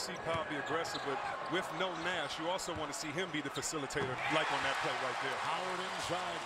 see Powell be aggressive, but with no Nash, you also want to see him be the facilitator, like on that play right there. Howard inside.